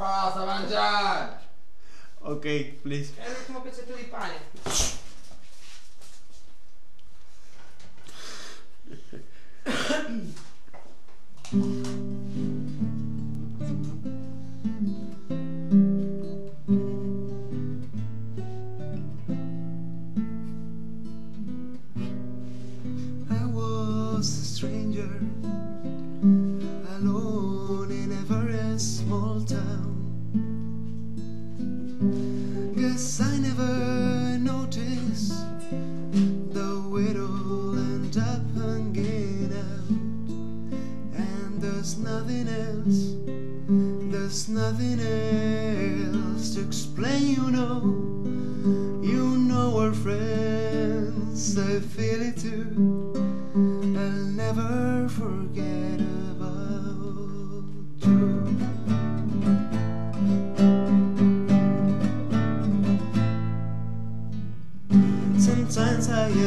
Passa a mangiare! Ok, please. È l'ultimo pezzetto di pane. I very small town. Guess I never noticed the widow end up hanging out. And there's nothing else, there's nothing else to explain, you know. You know our friends, I feel it too.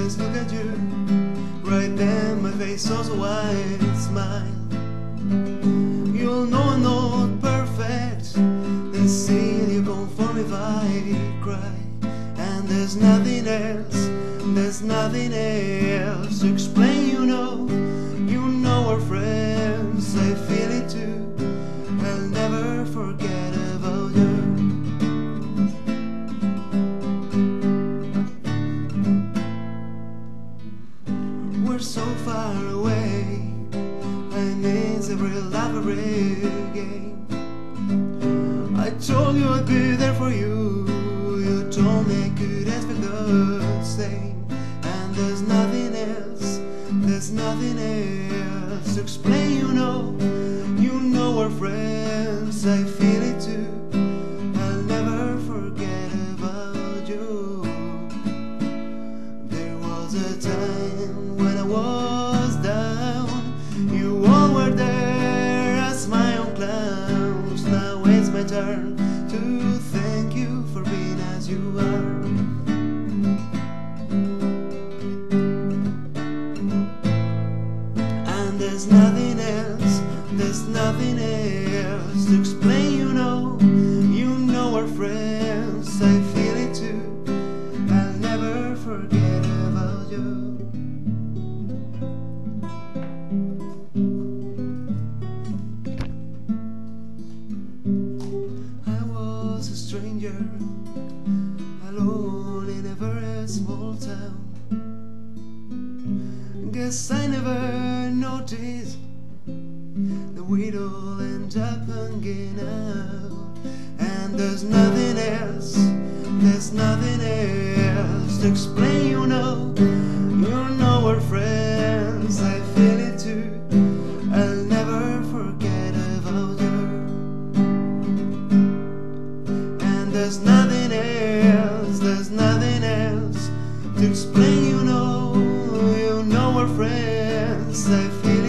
Look at you, right there, my face shows a wide smile. You'll know I'm not perfect, then still you come for me if I cry. And there's nothing else, there's nothing else to explain, you know. You know our friends, I feel it Miss every love, every game. I told you I'd be there for you. You told me I could expect the same. And there's nothing else, there's nothing else to explain, you know. You know we're friends, I feel to thank you for being as you are. And there's nothing else, there's nothing else to explain, you know. You know our friends, I feel it too. I'll never forget about you. Stranger, alone in a very small town. Guess I never noticed the widow end up hanging out. And there's nothing else, there's nothing else to explain, you know. You know our friends, I there's nothing else, there's nothing else to explain, you know. You know our friends, I feel